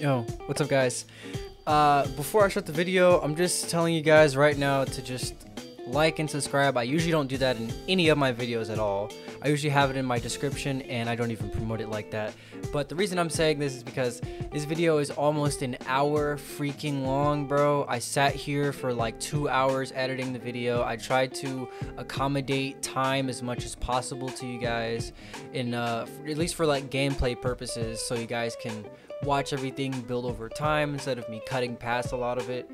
Yo, what's up guys? Uh, before I start the video, I'm just telling you guys right now to just like and subscribe. I usually don't do that in any of my videos at all. I usually have it in my description and I don't even promote it like that. But the reason I'm saying this is because this video is almost an hour freaking long, bro. I sat here for like two hours editing the video. I tried to accommodate time as much as possible to you guys in uh, at least for like gameplay purposes so you guys can watch everything build over time instead of me cutting past a lot of it.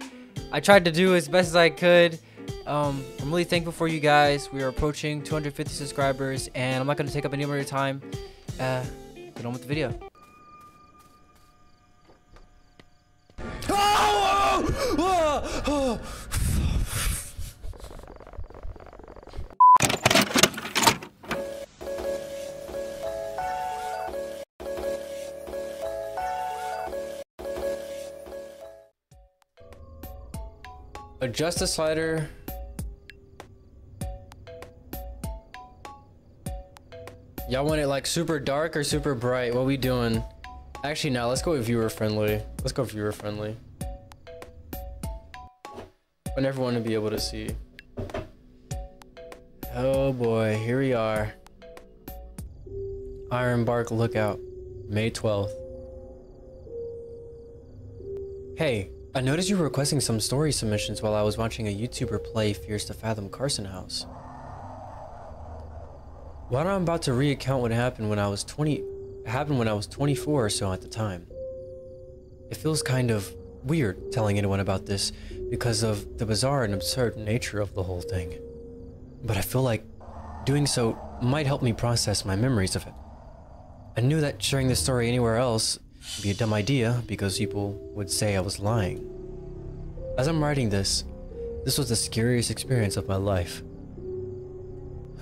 I tried to do as best as I could. Um, I'm really thankful for you guys. We are approaching 250 subscribers, and I'm not going to take up any more of your time. Uh, get on with the video. Adjust the slider. Y'all want it like super dark or super bright? What we doing? Actually, now let's go with viewer friendly. Let's go viewer friendly. I never want to be able to see. Oh boy, here we are. Ironbark Lookout, May 12th. Hey, I noticed you were requesting some story submissions while I was watching a YouTuber play Fears to Fathom Carson House. What I'm about to recount what happened when I was 20 happened when I was 24 or so at the time. It feels kind of weird telling anyone about this because of the bizarre and absurd nature of the whole thing. But I feel like doing so might help me process my memories of it. I knew that sharing this story anywhere else be a dumb idea because people would say I was lying. As I'm writing this, this was the scariest experience of my life.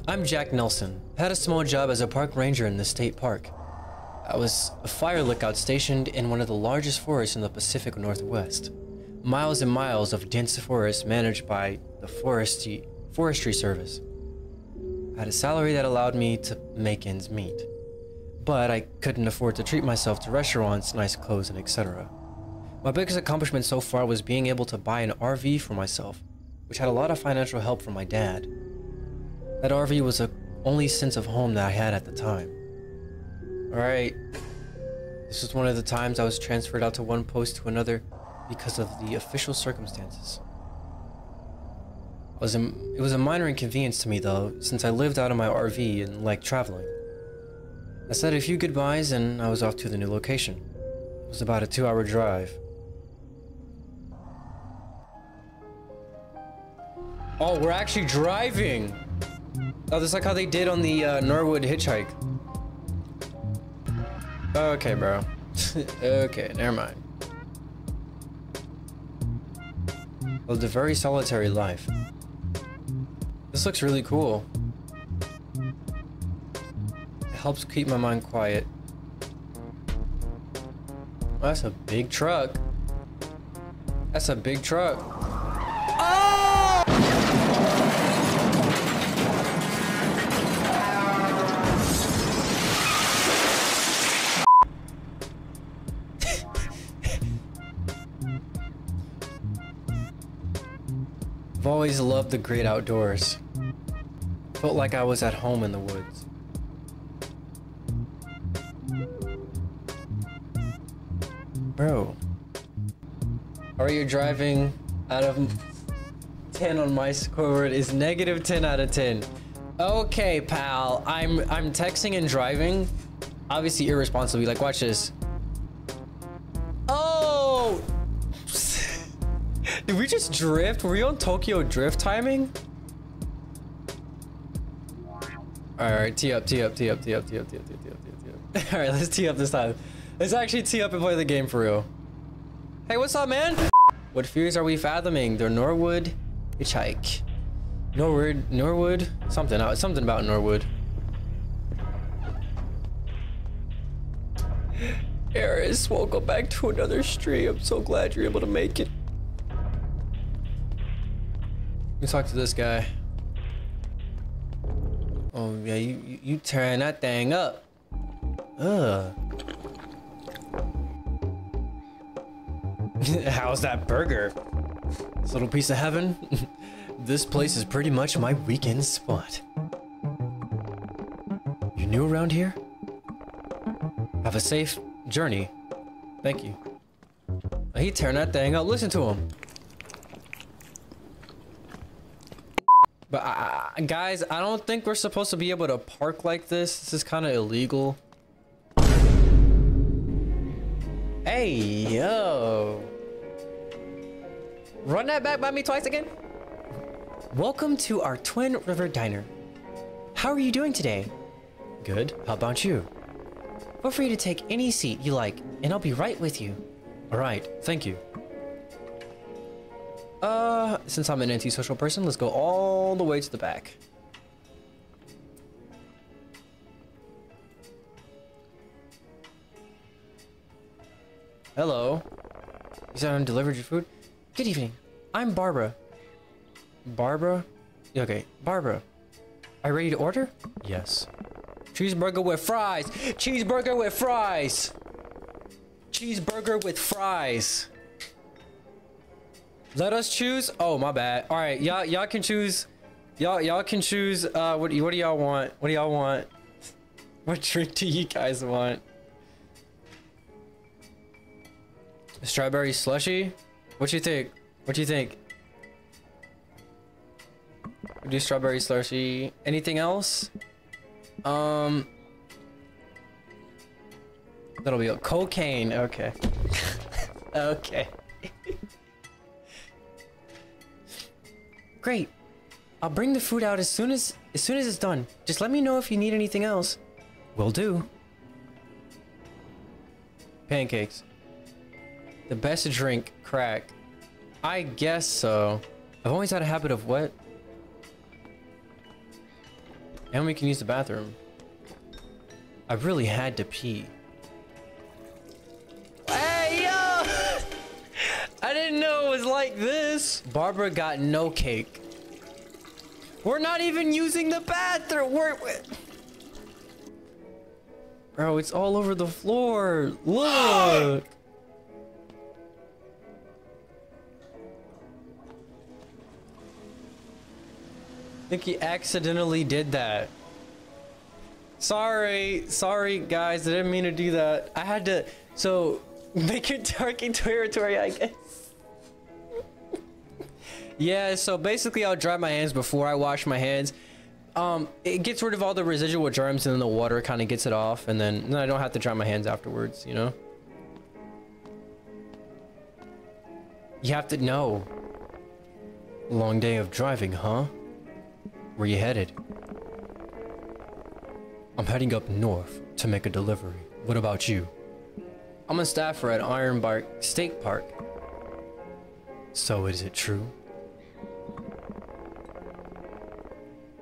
I'm Jack Nelson. I had a small job as a park ranger in the state park. I was a fire lookout stationed in one of the largest forests in the Pacific Northwest. Miles and miles of dense forest managed by the forestry, forestry service. I had a salary that allowed me to make ends meet. But I couldn't afford to treat myself to restaurants, nice clothes, and etc. My biggest accomplishment so far was being able to buy an RV for myself, which had a lot of financial help from my dad. That RV was the only sense of home that I had at the time. Alright, this was one of the times I was transferred out to one post to another because of the official circumstances. It was, a, it was a minor inconvenience to me though, since I lived out of my RV and liked traveling. I said a few goodbyes and I was off to the new location. It was about a two hour drive. Oh, we're actually driving! Oh, that's like how they did on the uh, Norwood hitchhike. Okay, bro. okay, never mind. Lived a very solitary life. This looks really cool. Helps keep my mind quiet. Oh, that's a big truck. That's a big truck. I've always loved the great outdoors. Felt like I was at home in the woods. Are driving out of 10 on my scoreboard is negative 10 out of 10. Okay, pal. I'm I'm texting and driving. Obviously irresponsibly. Like, watch this. Oh! Did we just drift? Were we on Tokyo drift timing? Alright, tee up, tee up, tee up, tee up, tee up, tee up, tee up, tee up, tee up. Alright, let's tee up this time. Let's actually tee up and play the game for real. Hey, what's up, man? What fears are we fathoming? The Norwood hitchhike. Norwood, Norwood? Something, uh, something about Norwood. Eris, welcome back to another stream. I'm so glad you're able to make it. Let me talk to this guy. Oh yeah, you you, you tearing that thing up. Ugh. How's that burger? This little piece of heaven? this place is pretty much my weekend spot. You new around here? Have a safe journey. Thank you. He turned that thing up. Listen to him. But uh, guys, I don't think we're supposed to be able to park like this. This is kind of illegal. Hey, yo. Run that back by me twice again. Welcome to our Twin River Diner. How are you doing today? Good. How about you? Feel free to take any seat you like, and I'll be right with you. All right. Thank you. Uh, since I'm an antisocial person, let's go all the way to the back. Hello. You said I delivered your food? Good evening. I'm Barbara. Barbara? Okay, Barbara. Are you ready to order? Yes. Cheeseburger with fries! Cheeseburger with fries! Cheeseburger with fries! Let us choose. Oh, my bad. All right, y'all y'all can choose. Y'all y'all can choose. Uh, what what do y'all want? What do y'all want? What drink do you guys want? Strawberry slushy. What you think? What do you think? We'll do strawberry slushy. Anything else? Um. That'll be a cocaine. Okay. okay. Great. I'll bring the food out as soon as as soon as it's done. Just let me know if you need anything else. Will do. Pancakes. The best drink, crack. I guess so. I've always had a habit of what? And we can use the bathroom. I really had to pee. Hey, yo! I didn't know it was like this. Barbara got no cake. We're not even using the bathroom. We're, we're... Bro, it's all over the floor. Look. Think he accidentally did that. Sorry, sorry guys, I didn't mean to do that. I had to, so make it darking territory, I guess. yeah, so basically I'll dry my hands before I wash my hands. Um, it gets rid of all the residual germs and then the water kind of gets it off and then, then I don't have to dry my hands afterwards, you know? You have to know. Long day of driving, huh? Where you headed? I'm heading up north to make a delivery. What about you? I'm a staffer at Ironbark State Park. So is it true?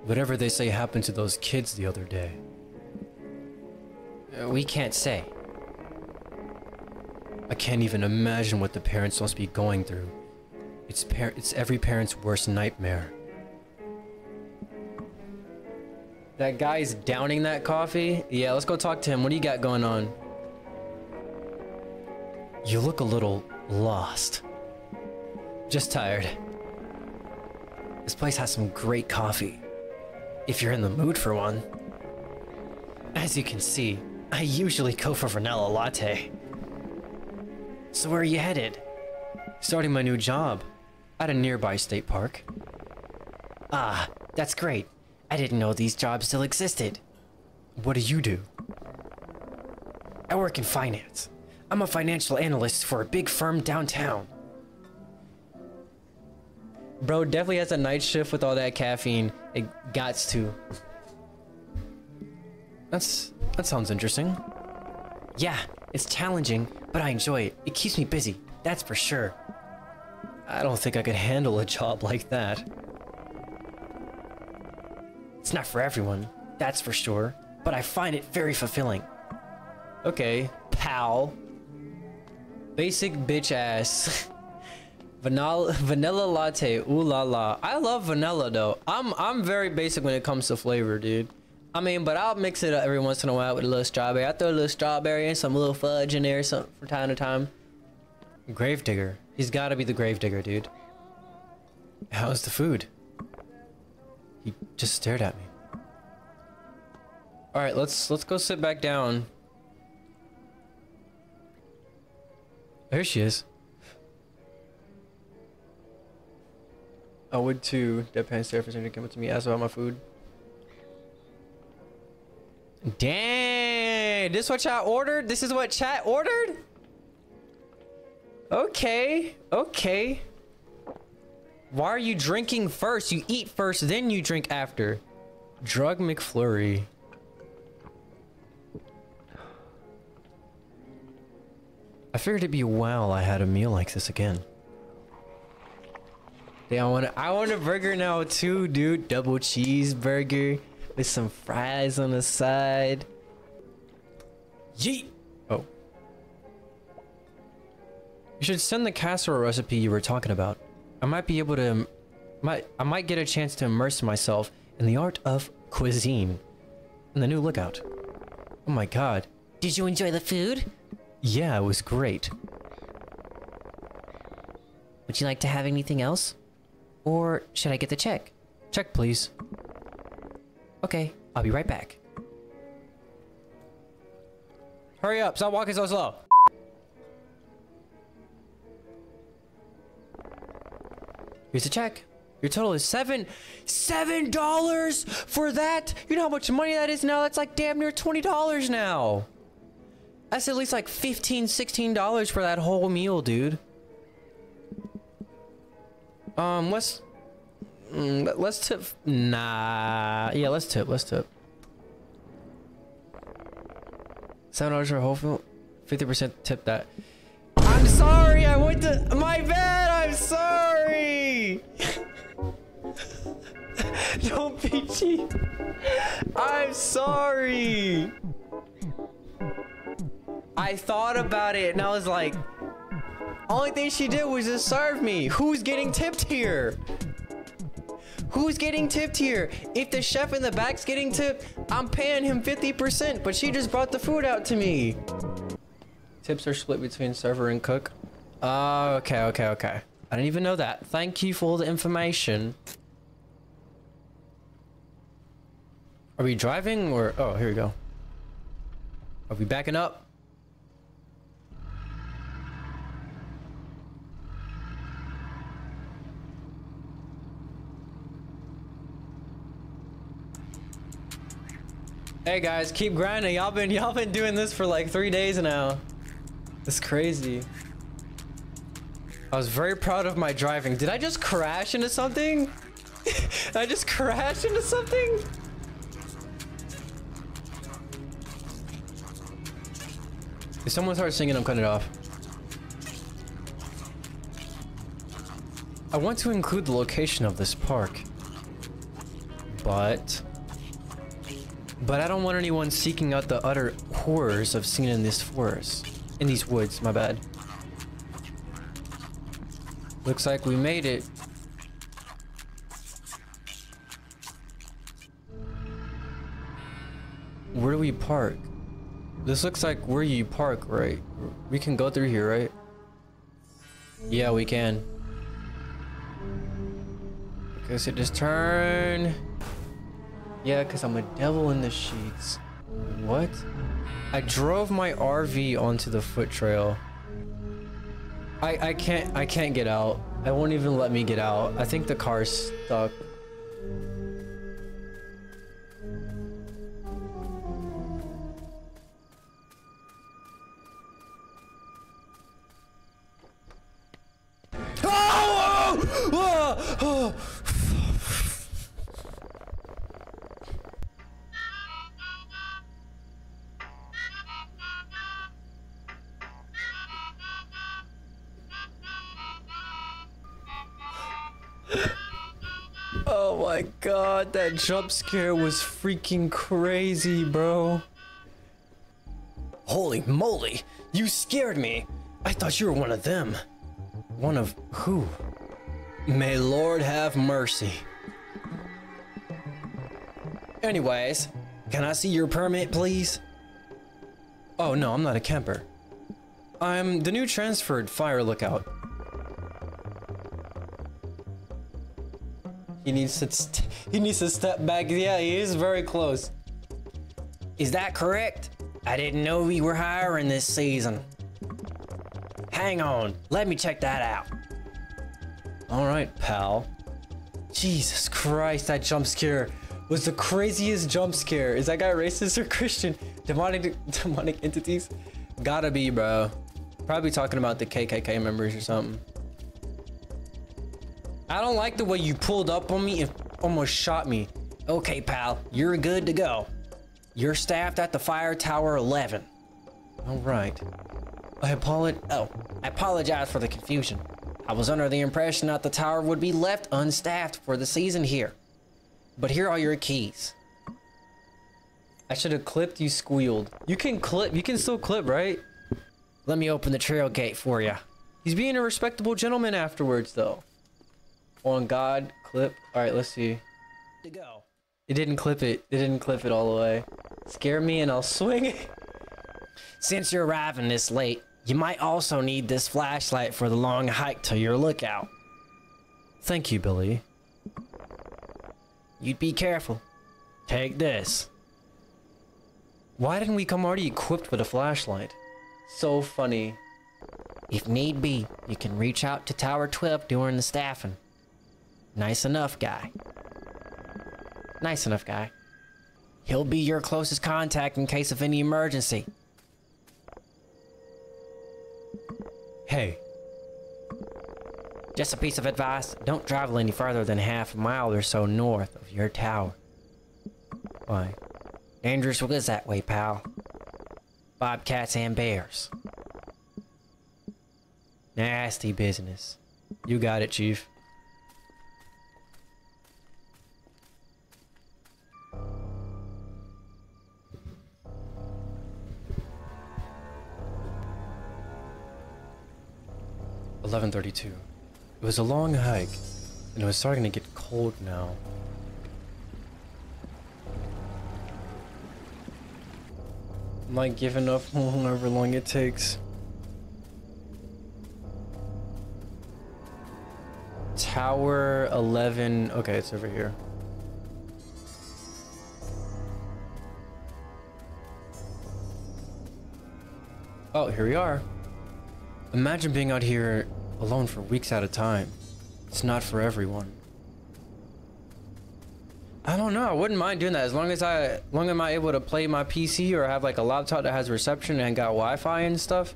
Whatever they say happened to those kids the other day. Uh, we can't say. I can't even imagine what the parents must be going through. It's par it's every parent's worst nightmare. That guy's downing that coffee? Yeah, let's go talk to him. What do you got going on? You look a little lost. Just tired. This place has some great coffee. If you're in the mood for one. As you can see, I usually go for vanilla latte. So where are you headed? Starting my new job at a nearby state park. Ah, that's great. I didn't know these jobs still existed. What do you do? I work in finance. I'm a financial analyst for a big firm downtown. Bro definitely has a night shift with all that caffeine. It gots to. That's that sounds interesting. Yeah, it's challenging, but I enjoy it. It keeps me busy, that's for sure. I don't think I could handle a job like that. It's not for everyone, that's for sure, but I find it very fulfilling. Okay, pal. Basic bitch ass. vanilla vanilla latte, ooh la la. I love vanilla though. I'm I'm very basic when it comes to flavor, dude. I mean, but I'll mix it up every once in a while with a little strawberry. I throw a little strawberry and some little fudge in there some from time to time. Gravedigger. He's gotta be the gravedigger, dude. How's the food? He just stared at me. Alright, let's let's go sit back down. There she is. I would too. Deadpan stare for somebody to come up to me, ask about my food. Dang! This what chat ordered? This is what chat ordered? Okay, okay. Why are you drinking first? You eat first, then you drink after. Drug McFlurry. I figured it'd be a while I had a meal like this again. Yeah, I want a, I want a burger now too, dude. Double cheeseburger with some fries on the side. Yeet. Oh. You should send the casserole recipe you were talking about. I might be able to, might I might get a chance to immerse myself in the art of cuisine. In the new lookout. Oh my god. Did you enjoy the food? Yeah, it was great. Would you like to have anything else? Or should I get the check? Check, please. Okay, I'll be right back. Hurry up, stop walking so slow. Here's the check. Your total is seven, seven dollars for that. You know how much money that is now? That's like damn near twenty dollars now. That's at least like 15 16 dollars for that whole meal, dude. Um, let's mm, let's tip. Nah, yeah, let's tip. Let's tip. Seven dollars for a whole meal. Fifty percent tip that. I'm sorry. I went to my bad. I'm sorry. Don't be cheap. I'm sorry. I thought about it and I was like, only thing she did was just serve me. Who's getting tipped here? Who's getting tipped here? If the chef in the back's getting tipped, I'm paying him 50%, but she just brought the food out to me. Tips are split between server and cook. Oh, okay, okay, okay. I didn't even know that. Thank you for all the information. Are we driving or... Oh, here we go. Are we backing up? Hey guys, keep grinding. Y'all been y'all been doing this for like three days now. It's crazy. I was very proud of my driving. Did I just crash into something? I just crash into something? If someone starts singing, I'm cutting it off. I want to include the location of this park. But... But I don't want anyone seeking out the utter horrors of seeing in this forest. In these woods, my bad. Looks like we made it. Where do we park? This looks like where you park, right? We can go through here, right? Yeah, we can. Okay, so just turn. Yeah, because I'm a devil in the sheets. What? I drove my RV onto the foot trail. I, I can't I can't get out. I won't even let me get out. I think the car's stuck. That jump scare was freaking crazy, bro. Holy moly, you scared me. I thought you were one of them. One of who? May Lord have mercy. Anyways, can I see your permit, please? Oh no, I'm not a camper. I'm the new transferred fire lookout. He needs to he needs to step back. Yeah, he is very close. Is that correct? I didn't know we were hiring this season. Hang on, let me check that out. All right, pal. Jesus Christ, that jump scare was the craziest jump scare. Is that guy racist or Christian? Demonic demonic entities? Gotta be, bro. Probably talking about the KKK members or something. I don't like the way you pulled up on me and almost shot me. Okay, pal, you're good to go. You're staffed at the Fire Tower 11. All right. I apologize. Oh, I apologize for the confusion. I was under the impression that the tower would be left unstaffed for the season here. But here are your keys. I should have clipped. You squealed. You can clip. You can still clip, right? Let me open the trail gate for you. He's being a respectable gentleman afterwards, though. On God, clip. All right, let's see. To go. It didn't clip it. It didn't clip it all the way. Scare me and I'll swing it. Since you're arriving this late, you might also need this flashlight for the long hike to your lookout. Thank you, Billy. You'd be careful. Take this. Why didn't we come already equipped with a flashlight? So funny. If need be, you can reach out to Tower 12 during the staffing. Nice enough, guy. Nice enough, guy. He'll be your closest contact in case of any emergency. Hey, Just a piece of advice don't travel any further than half a mile or so north of your tower. why? Dangerous woods that way, pal. Bobcats and bears. Nasty business. You got it, Chief. Eleven thirty-two. It was a long hike, and it was starting to get cold now. Am Might give enough however long it takes. Tower 11. Okay, it's over here. Oh, here we are. Imagine being out here alone for weeks at a time. It's not for everyone. I don't know. I wouldn't mind doing that as long as I, as long as I'm able to play my PC or have like a laptop that has reception and got Wi-Fi and stuff.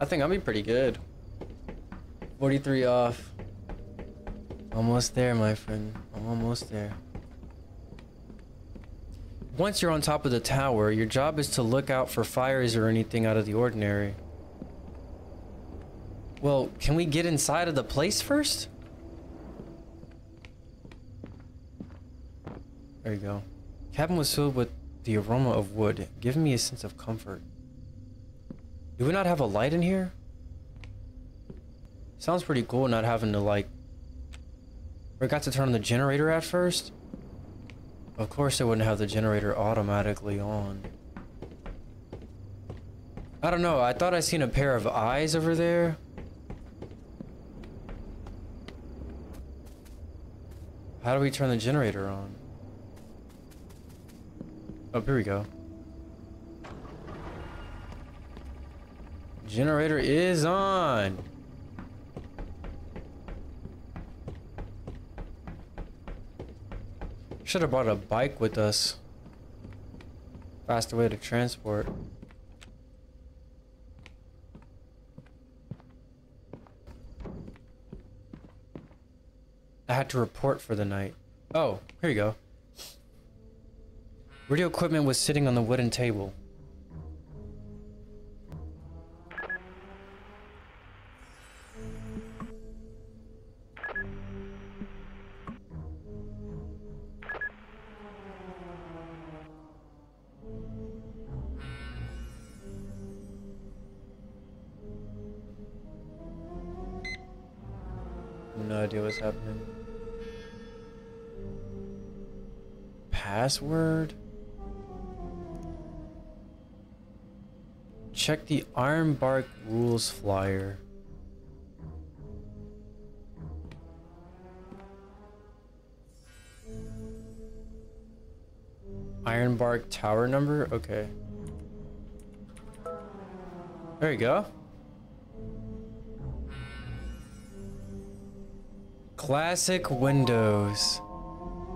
I think I'll be pretty good. 43 off. Almost there, my friend. I'm almost there. Once you're on top of the tower, your job is to look out for fires or anything out of the ordinary. Well, can we get inside of the place first? There you go. Cabin was filled with the aroma of wood, giving me a sense of comfort. Do we not have a light in here? Sounds pretty cool not having to like... Forgot to turn on the generator at first? Of course they wouldn't have the generator automatically on. I don't know, I thought I seen a pair of eyes over there. How do we turn the generator on? Oh, here we go. Generator is on. Should have brought a bike with us. Faster way to transport. Had to report for the night. Oh, here you go. Radio equipment was sitting on the wooden table. Password? check the Ironbark rules flyer. Ironbark tower number? Okay. There you go. Classic Windows.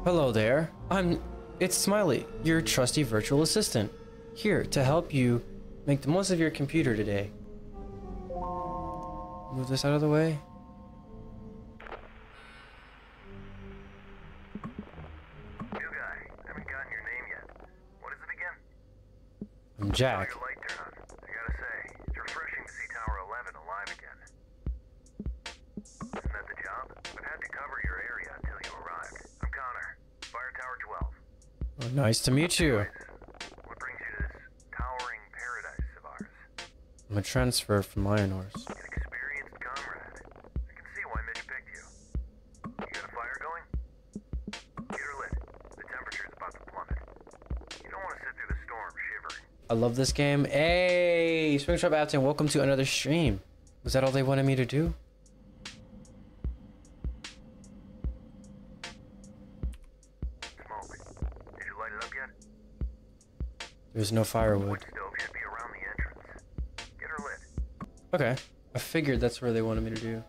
Hello there. I'm. It's Smiley, your trusty virtual assistant. Here to help you make the most of your computer today. Move this out of the way. New guy. Haven't gotten your name yet. What is it again? I'm Jack. 12. Oh, nice to meet you. What brings you to this towering paradise of ours? I'm a transfer from Lionors. An experienced comrade. I can see why Mitch picked you. You got a fire going? Get her lit. The temperature's about to plummet. You don't want to sit through the storm shivering. I love this game. Hey, Springtrap Afton, welcome to another stream. Was that all they wanted me to do? There's no firewood. Okay. I figured that's where they wanted me to do.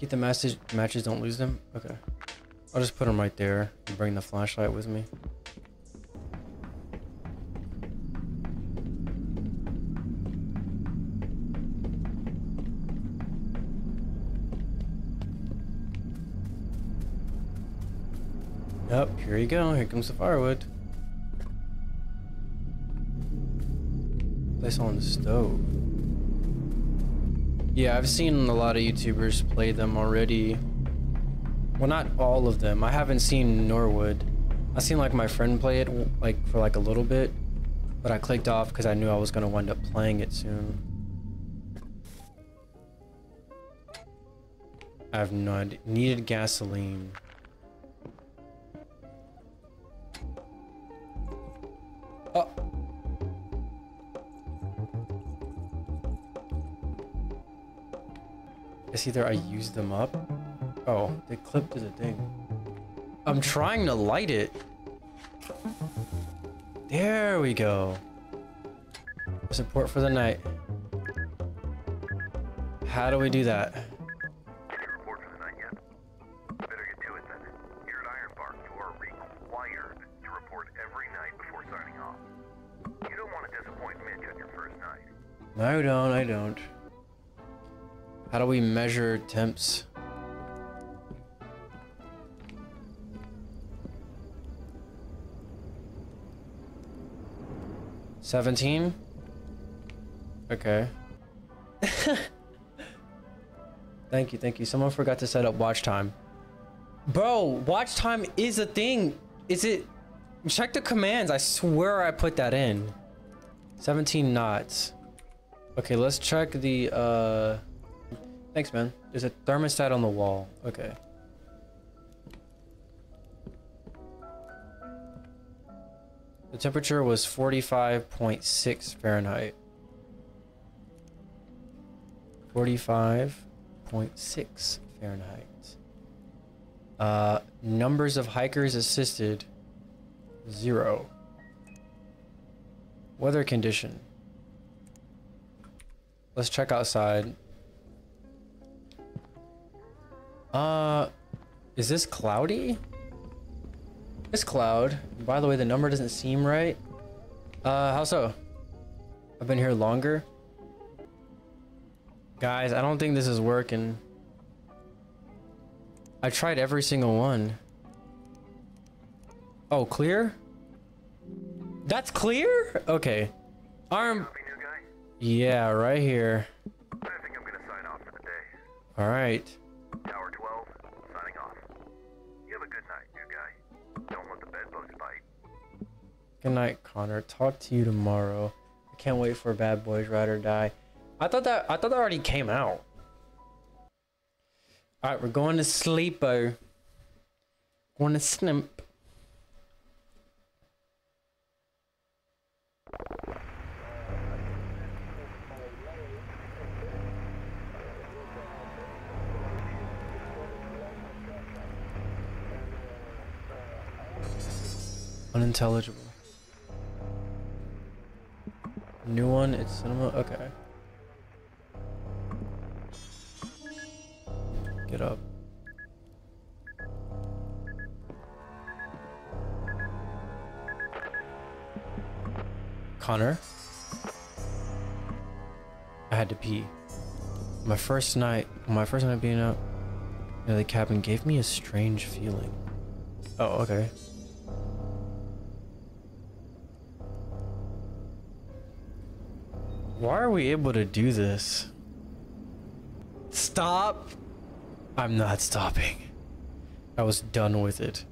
Keep the matches, matches, don't lose them. Okay. I'll just put them right there and bring the flashlight with me. Yep, here you go. Here comes the firewood. On the stove. Yeah, I've seen a lot of YouTubers play them already. Well, not all of them. I haven't seen Norwood. I seen like my friend play it like for like a little bit, but I clicked off because I knew I was gonna wind up playing it soon. I have no idea. Needed gasoline. Oh. It's either I use them up. Oh, they clipped to the thing. I'm trying to light it. There we go. Support for the night. How do we do that? Did you report for the night yet? Better get to it then. Here at Ironbark, you are required to report every night before signing off. You don't want to disappoint Mitch on your first night. I don't, I don't. How do we measure temps? Seventeen? Okay. thank you, thank you. Someone forgot to set up watch time. Bro, watch time is a thing. Is it? Check the commands. I swear I put that in. 17 knots. Okay, let's check the, uh... Thanks, man. There's a thermostat on the wall. Okay. The temperature was 45.6 Fahrenheit. 45.6 Fahrenheit. Uh, numbers of hikers assisted, zero. Weather condition. Let's check outside. Uh, is this cloudy? It's cloud. By the way, the number doesn't seem right. Uh, how so? I've been here longer. Guys, I don't think this is working. I tried every single one. Oh, clear? That's clear? Okay. Arm. Copy, new guy? Yeah, right here. I think Good night, Connor. Talk to you tomorrow. I can't wait for Bad Boys Ride or Die. I thought that I thought that already came out. All right, we're going to sleepo. Going to snimp. unintelligible. New one, it's cinema. Okay. Get up. Connor? I had to pee. My first night, my first night being out in the cabin gave me a strange feeling. Oh, okay. Why are we able to do this? Stop! I'm not stopping. I was done with it.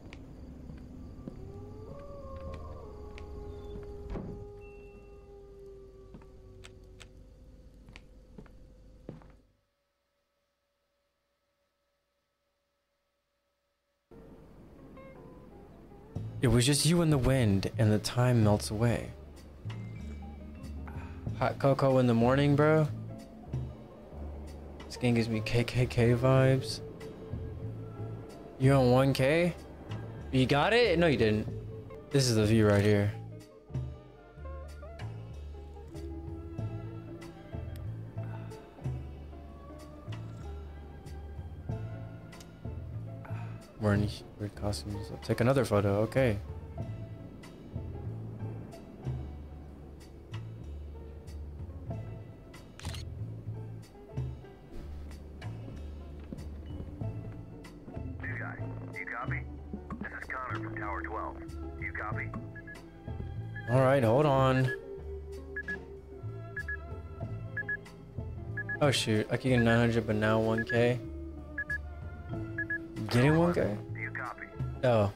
It was just you and the wind, and the time melts away. Hot cocoa in the morning, bro. This game gives me KKK vibes. You on 1K? You got it? No, you didn't. This is the view right here. Wearing weird costumes. I'll take another photo. Okay. Shoot, I can get 900, but now 1K. Getting 1K? Do you copy? Oh.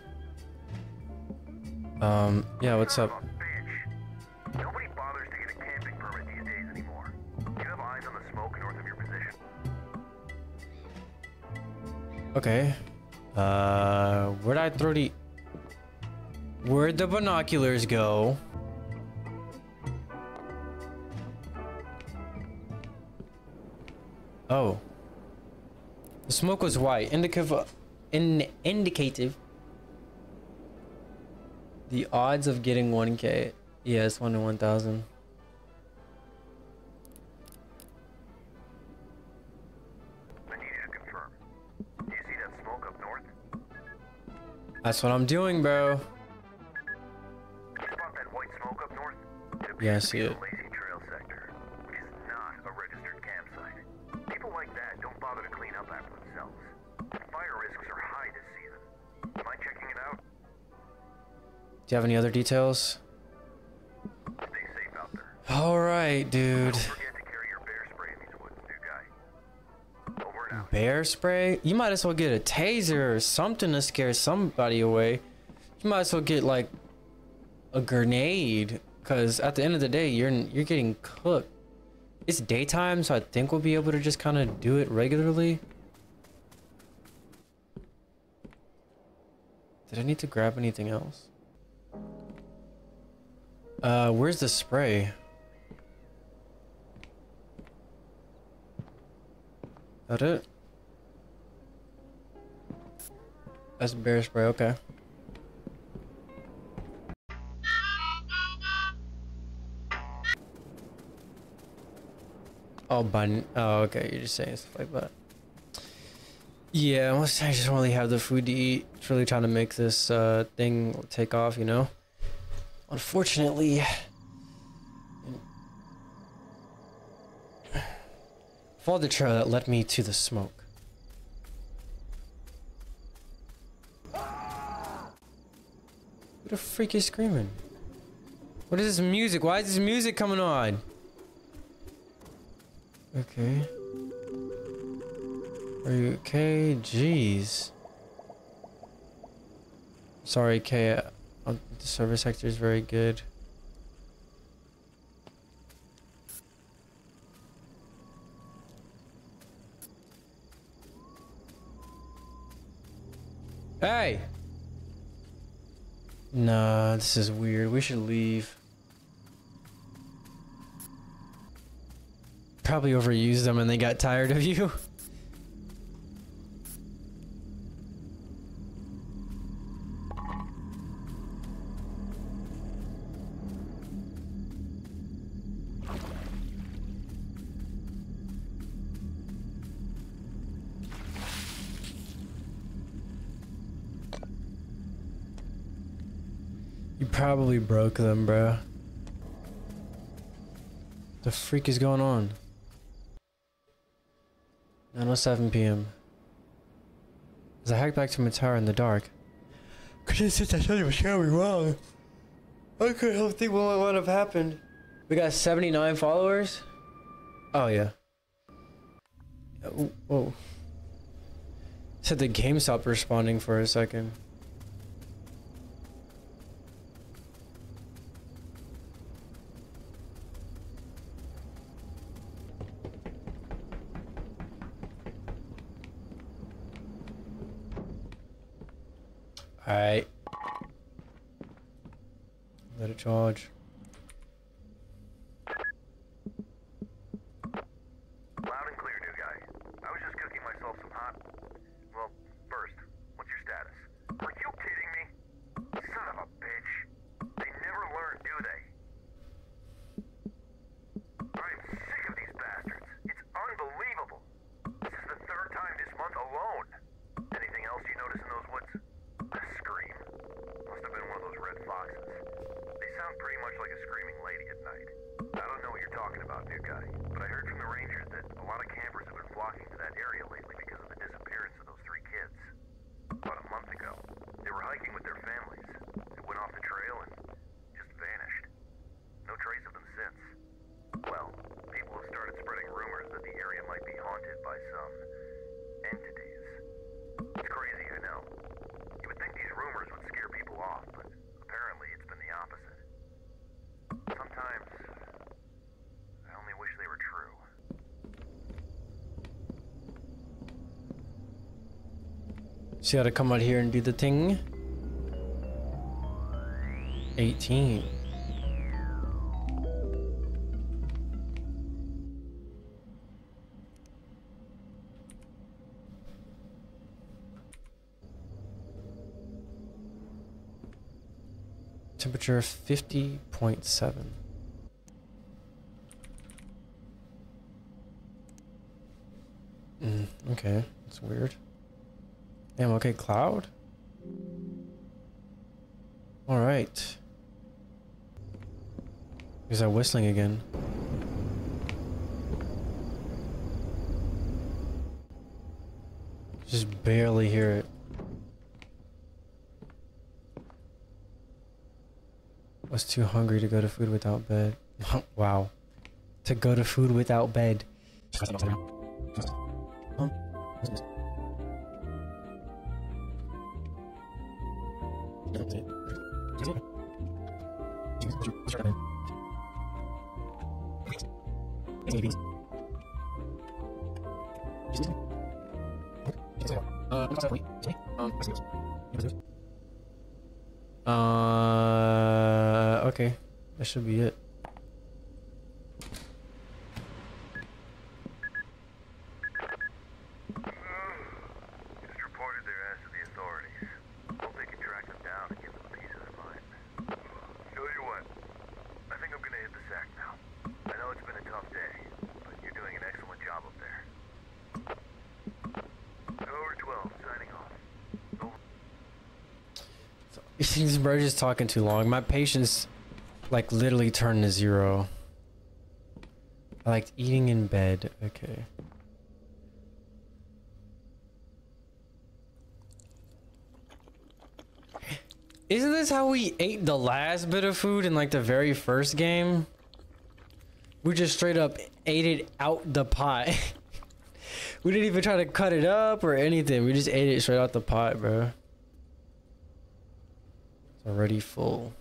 Um, yeah, what's up? Son of a bitch. Nobody bothers to get a camping permit these days anymore. You have eyes on the smoke north of your position? Okay. Uh, where'd I throw the... Where'd the binoculars go? The smoke was white. Indicative... In, indicative. The odds of getting 1k. Yeah, it's 1 to 1,000. I need you to confirm. Do you see that smoke up north? That's what I'm doing, bro. You spot that white smoke up north? It Yeah, I see it. Do you have any other details? All right, dude. Bear spray? You might as well get a taser or something to scare somebody away. You might as well get like a grenade, cause at the end of the day, you're you're getting cooked. It's daytime, so I think we'll be able to just kind of do it regularly. Did I need to grab anything else? Uh, where's the spray? That it? That's bear spray, okay. Oh, button. Oh, okay. You're just saying stuff like that. Yeah, I just don't really have the food to eat. Just really trying to make this uh, thing take off, you know? Unfortunately, followed the trail that led me to the smoke. What the freak is screaming? What is this music? Why is this music coming on? Okay. Are you okay? Jeez. Sorry, Kay. The service sector is very good. Hey! Nah, this is weird. We should leave. Probably overused them and they got tired of you. probably broke them, bro. The freak is going on? 9.07 p.m. As I hacked back to my tower in the dark. Since I told you was me wrong. I couldn't help think what would have happened. We got 79 followers? Oh yeah. Oh, whoa. Said the game stopped responding for a second. Alright. Let it charge. Loud and clear, new guy. I was just cooking myself some hot. Well, first, what's your status? Are you kidding me? Son of a bitch. They never learn, do they? I'm sick of these bastards. It's unbelievable. This is the third time this month alone. Anything else you notice in those woods? A scream. Must have been one of those red foxes. They sound pretty much like a screaming lady at night. I don't know what you're talking about, new guy, but I heard from the rangers that a lot of campers have been flocking to that area lately because of the disappearance of those three kids. About a month ago, they were hiking with their families. They went off the trail and just vanished. No trace of them since. Well, people have started spreading rumors that the area might be haunted by some entities. It's crazy, I know. You would think these rumors would scare people off, but apparently it's been the opposite. Sometimes, I only wish they were true. So you gotta come out here and do the thing. 18. Temperature 50.7. Mm, okay, that's weird. Damn, okay, cloud? Alright. Is that whistling again? Just barely hear it. Was too hungry to go to food without bed. wow. To go to food without bed. 12, signing off. These bro just talking too long. My patience, like, literally turned to zero. I liked eating in bed. Okay. Isn't this how we ate the last bit of food in like the very first game? We just straight up ate it out the pot. we didn't even try to cut it up or anything. We just ate it straight out the pot, bro. It's already full.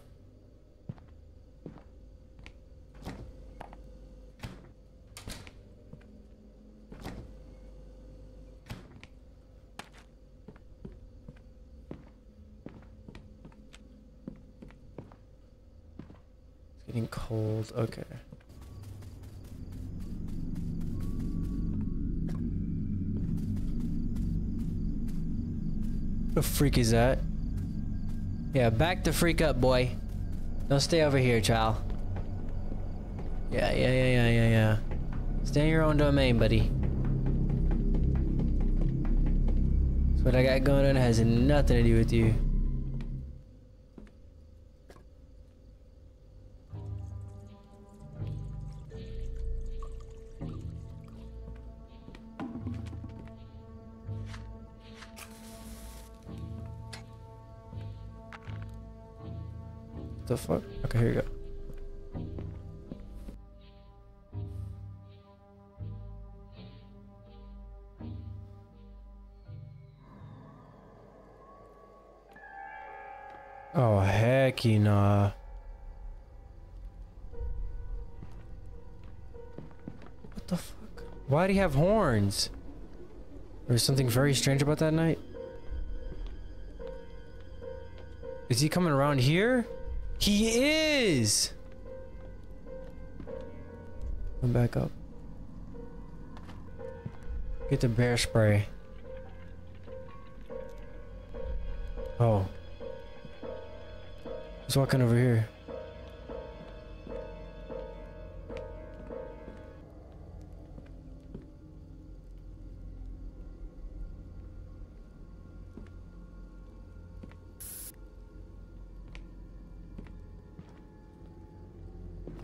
It's getting Okay. The freak is that? Yeah, back the freak up, boy. Don't stay over here, child. Yeah, yeah, yeah, yeah, yeah, yeah. Stay in your own domain, buddy. So what I got going on has nothing to do with you. The fuck? Okay, here you go. Oh, hecky nah. What the fuck? Why'd he have horns? There was something very strange about that night. Is he coming around here? He is! Come back up. Get the bear spray. Oh. He's walking over here.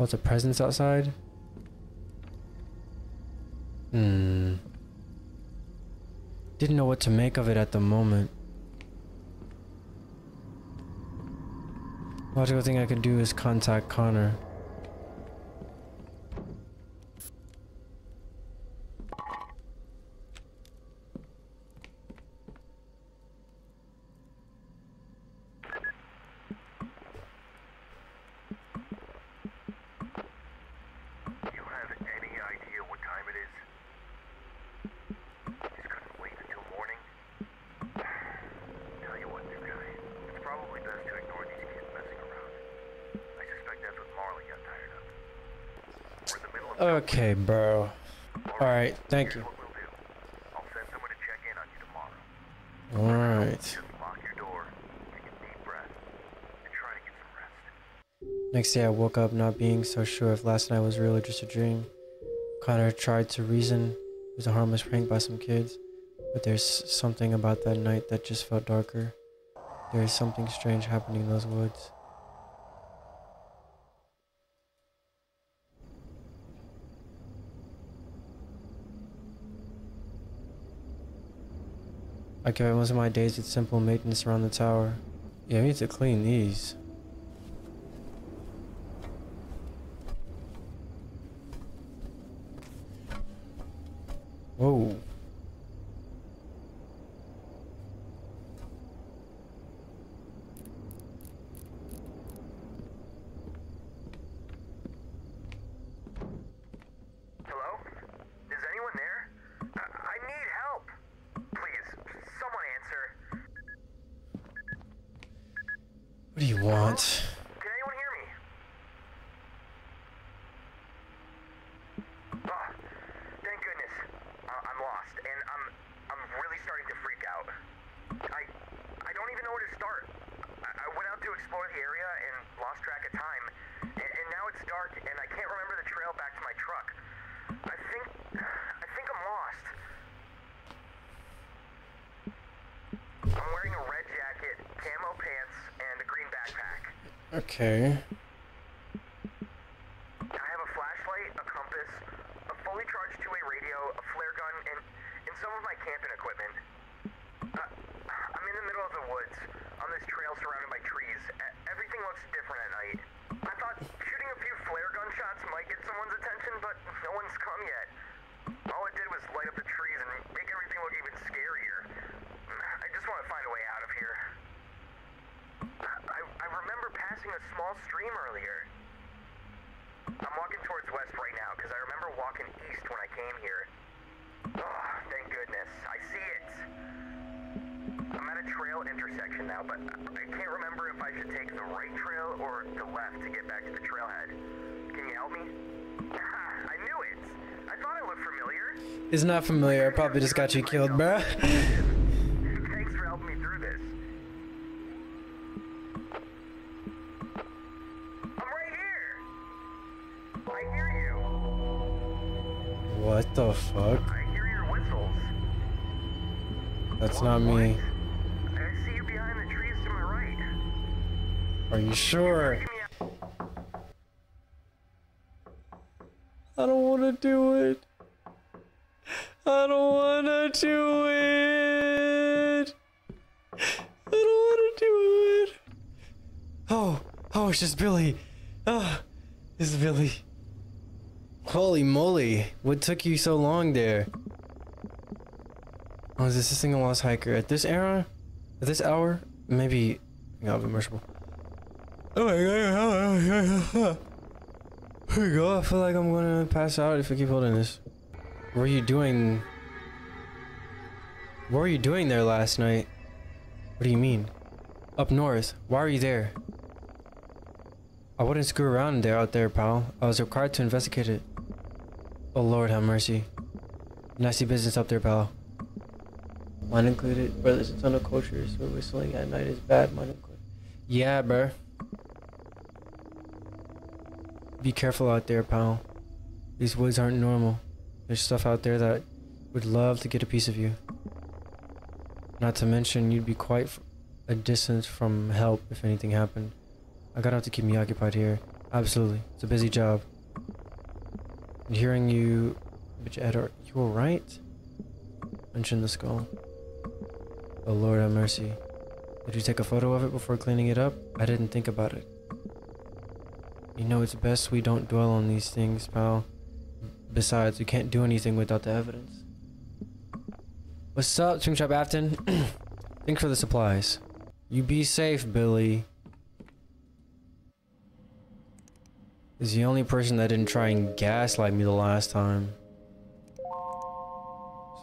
Lots a presence outside. Hmm. Didn't know what to make of it at the moment. Logical thing I could do is contact Connor. Do you have any idea what time it is? Just couldn't wait until morning. Tell you what, new guy. It's probably best to ignore these kids messing around. I suspect that's what Marley got tired of. We're in the middle of Okay, bro. Alright, thank you. Here's what we'll do. I'll send someone to check in on you tomorrow. Alright. Just lock your door, take a deep breath, and try to you. some rest. Next day I woke up not being so sure if last night was real or just a dream. Connor tried to reason it was a harmless prank by some kids, but there's something about that night that just felt darker. There is something strange happening in those woods. I kept most of my days with simple maintenance around the tower. Yeah, I need to clean these. Whoa. Hello? Is anyone there? I, I need help. Please, someone answer. What do you want? Can anyone hear me? Oh, thank goodness. I, I'm lost, and I'm I'm really starting to freak out. I I don't even know where to start. I, I went out to explore the area and lost track of time, and, and now it's dark, and I can't remember the trail back to my truck. I think I think I'm lost. I'm wearing a red jacket, camo pants, and a green backpack. Okay. I have a flashlight, a compass, a fully charged two-way radio, a flare gun, and, and some of my camping equipment. Uh, I'm in the middle of the woods, on this trail surrounded by trees. E- Everything looks different at night. I thought shooting a few flare gun shots might get someone's attention, but no one's come yet. All it did was light up the trees and make everything look even scarier. I just want to find a way out of here. I, I passing a small stream earlier. I'm walking towards west right now because I remember walking east when I came here. Oh, thank goodness. I see it. I'm at a trail intersection now, but I can't remember if I should take the right trail or the left to get back to the trailhead. Can you help me? I knew it. I thought it looked familiar. It's not familiar. I probably just got you killed, bruh. what the fuck? I hear your whistles. That's not me. I see you behind the trees to my right. Are you sure? Give me a- I don't want to do it. I don't want to do it. I don't want to do it. Oh, oh it's just Billy. Ah, it's Billy. Holy moly! What took you so long there? Oh, is this a single lost hiker at this era? At this hour? Maybe. Oh god, oh immersible. Oh my god! Here we go. I feel like I'm gonna pass out if I keep holding this. What were you doing? What were you doing there last night? What do you mean? Up north. Why are you there? I wouldn't screw around there out there, pal. I was required to investigate it. Oh lord, have mercy. Nasty business up there, pal. Mine included. Bro, there's a ton of cultures where whistling at night is bad. Mine included. Yeah, bro. Be careful out there, pal. These woods aren't normal. There's stuff out there that would love to get a piece of you. Not to mention, you'd be quite a distance from help if anything happened. I gotta have to keep me occupied here. Absolutely. It's a busy job. Hearing you... Bitch, Ed, are you alright? Mention the skull. Oh Lord have mercy. Did you take a photo of it before cleaning it up? I didn't think about it. You know, it's best we don't dwell on these things, pal. Besides, we can't do anything without the evidence. What's up, Twin Shop Afton? Thanks for the supplies. You be safe, Billy. Is the only person that didn't try and gaslight me the last time.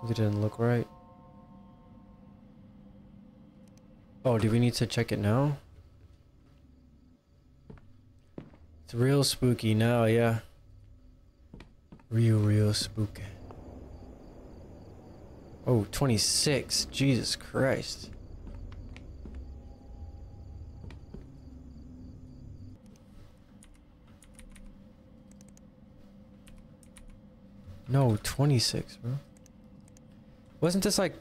Something didn't look right. Oh, do we need to check it now? It's real spooky now, yeah. Real, real spooky. Oh, 26. Jesus Christ. No, 26, bro. Wasn't this like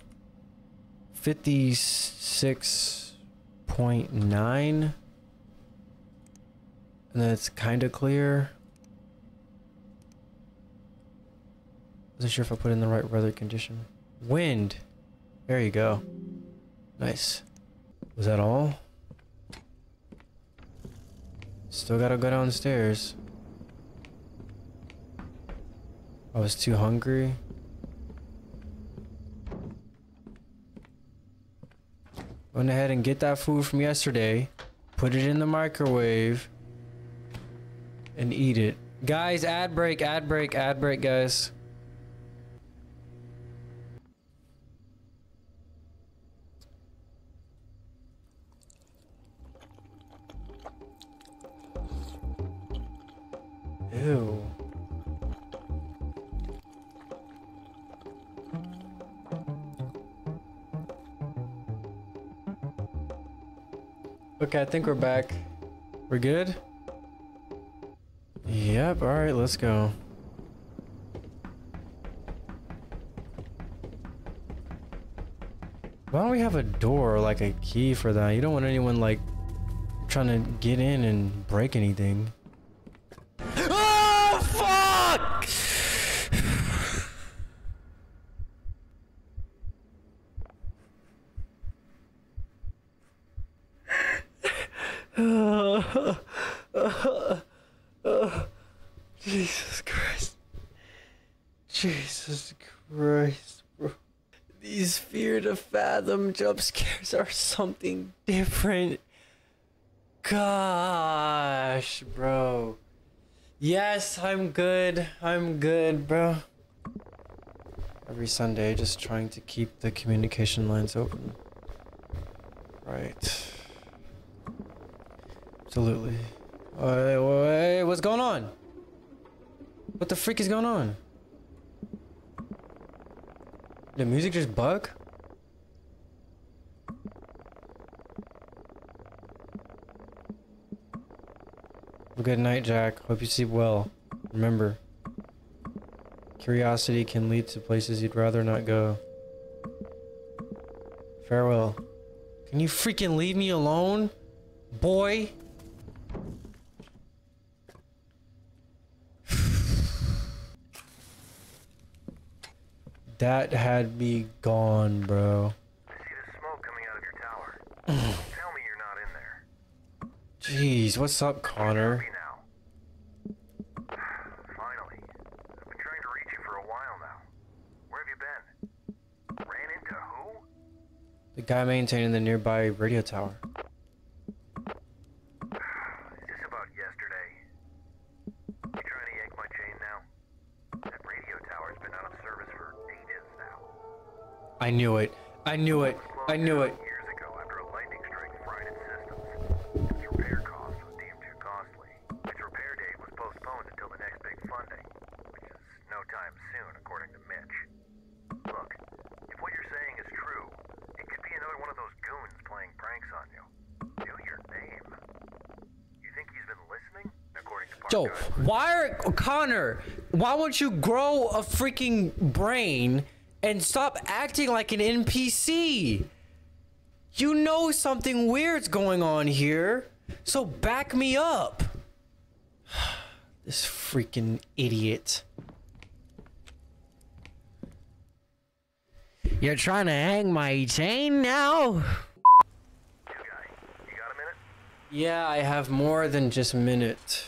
56.9? And then it's kind of clear. Wasn't sure if I put in the right weather condition. Wind. There you go. Nice. Was that all? Still gotta go downstairs. I was too hungry. Went ahead and get that food from yesterday. Put it in the microwave. And eat it. Guys, ad break, ad break, ad break, guys. Ew. Okay, I think we're back. We're good? Yep, alright, let's go. Why don't we have a door or like a key for that? You don't want anyone like trying to get in and break anything. Oh, fuck! Jesus Christ. Jesus Christ, bro. These fear fathom jump scares are something different. Gosh, bro. Yes, I'm good. I'm good, bro. Every Sunday, just trying to keep the communication lines open. Right. Absolutely. Wait, what's going on? What the freak is going on? The music just bug? Well, good night, Jack. Hope you sleep well. Remember, curiosity can lead to places you'd rather not go. Farewell. Can you freaking leave me alone? Boy? That had me gone, bro. I see the smoke coming out of your tower. Tell me you're not in there. Jeez, what's up, Connor? Finally. I've been trying to reach you for a while now. Where have you been? Ran into who? The guy maintaining the nearby radio tower. Is this about yesterday? You trying to yank my chain now? That radio tower's been out of service for ages now. I knew it. I knew it. I knew it. Years ago, after a lightning strike fried its systems, its repair cost was deemed too costly. Its repair date was postponed until the next big funding, which is no time soon, according to Mitch. Look, if what you're saying is true, it could be another one of those goons playing pranks on you. Knew your name. You think he's been listening? Joe, why are Connor? Why won't you grow a freaking brain and stop acting like an NPC? You know something weird's going on here, so back me up. this freaking idiot. You're trying to hang my chain now? You got a minute? Yeah, I have more than just a minute.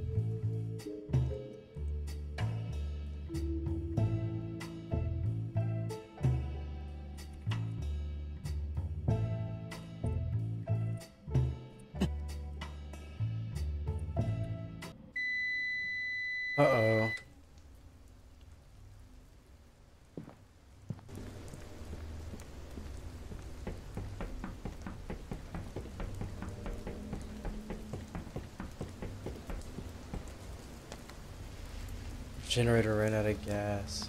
Uh-oh. Generator ran out of gas.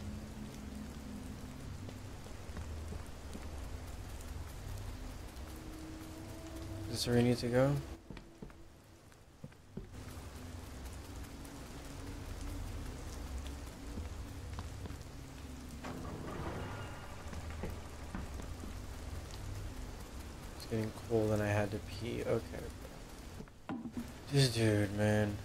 Is this where we need to go? Getting cold and I had to pee. Okay. This dude, man.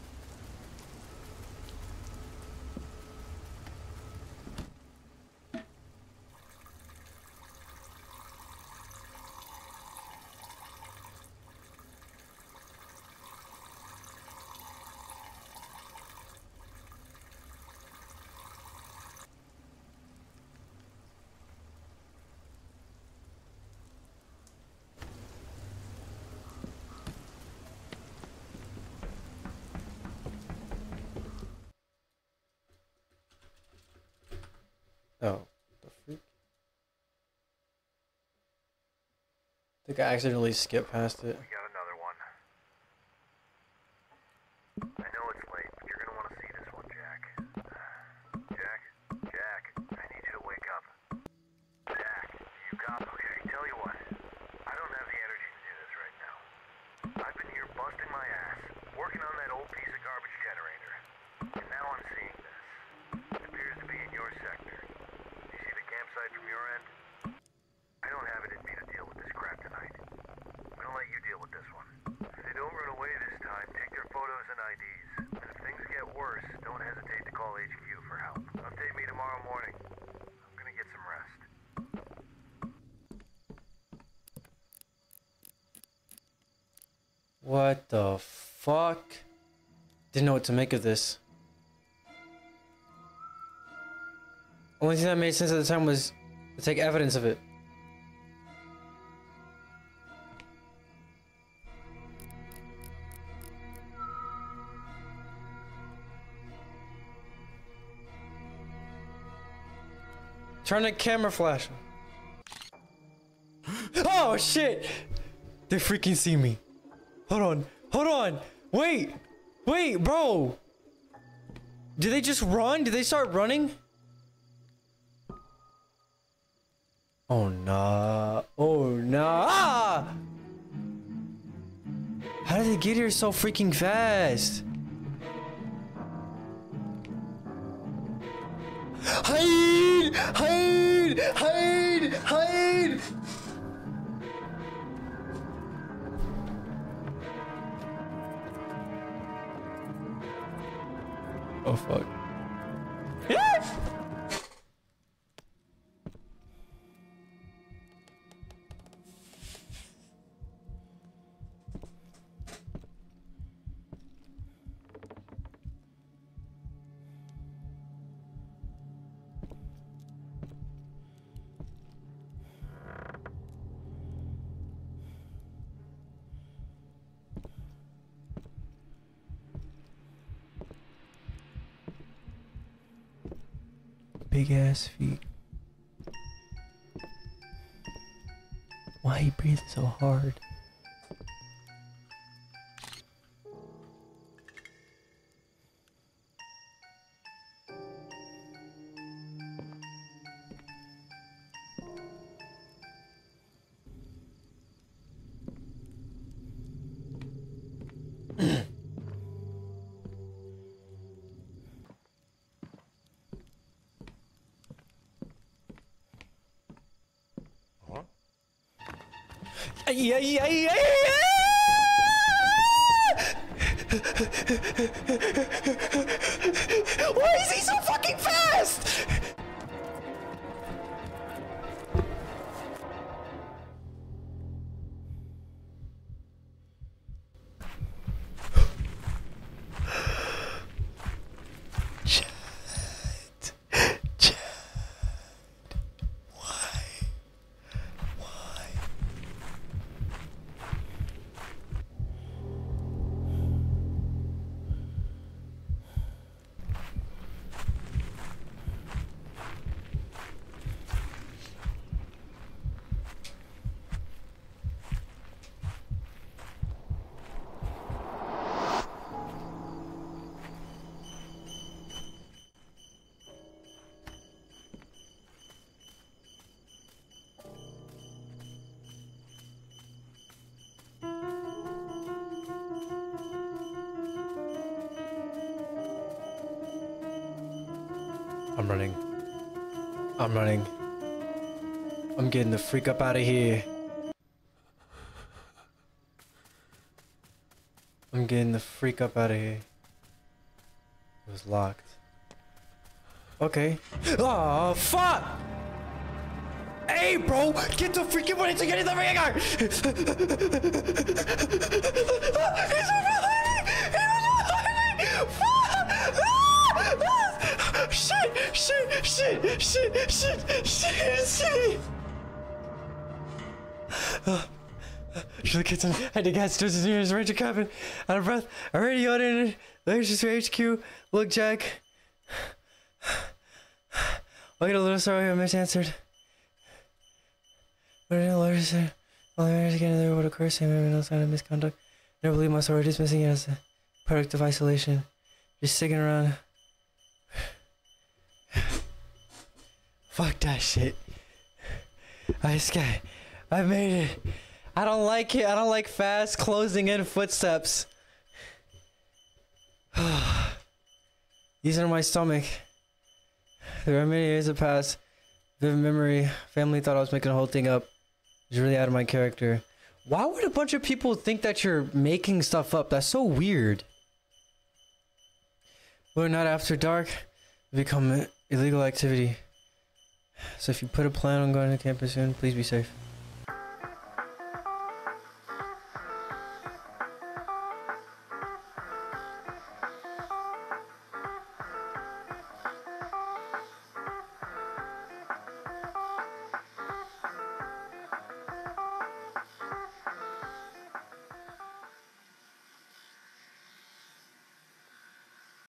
Oh, the freak. I think I accidentally skipped past it. We got another one. I know it's late, but you're gonna want to see this one, Jack. Jack? Jack? I need you to wake up. Jack, you cop? Okay, tell you what. I don't have the energy to do this right now. I've been here busting my ass, working on that old piece of garbage generator. And now I'm seeing this. It appears to be in your sector. You see the campsite from your end? I don't have it in me to deal with this crap tonight. I'm gonna let you deal with this one. If they don't run away this time, take their photos and IDs. And if things get worse, don't hesitate to call HQ for help. Update me tomorrow morning. I'm gonna get some rest. What the fuck? Didn't know what to make of this. Only thing that made sense at the time was to take evidence of it. Turn the camera flash. Oh shit! They freaking see me. Hold on. Hold on. Wait. Wait, bro. Did they just run? Did they start running? Oh, no. Oh, no. Ah! How did they get here so freaking fast? Hide! Hide! Hide! Hide! Oh fuck. Big ass feet. Why he breathing so hard? Yeah, yeah, yeah, Why is he so fucking fast? Running. I'm getting the freak up out of here. I'm getting the freak up out of here. It was locked. Okay. Oh, fuck! Hey, bro! Get the freaking money to get in the ringer! He's over me! He was me! Fuck! Ah! Ah! Shit! Shit! Shit! Shit! Shit! Shit! Shit! Should the kitchen. I had to gas to the nearest ranger cabin. Out of breath. I radioed in. To HQ. Look, Jack. I get a little sorry I misanswered. But I didn't learn to Well, I managed to get in there with a curse and no sign of misconduct. Never believe my story dismissing it as a product of isolation. Just sticking around. Fuck that shit. I sky. I made it. I don't like it. I don't like fast closing in footsteps. These are my stomach. There are many years have passed. Vivid memory. Family thought I was making the whole thing up. It's really out of my character. Why would a bunch of people think that you're making stuff up? That's so weird. We're not after dark. Become illegal activity. So if you put a plan on going to campus soon, please be safe.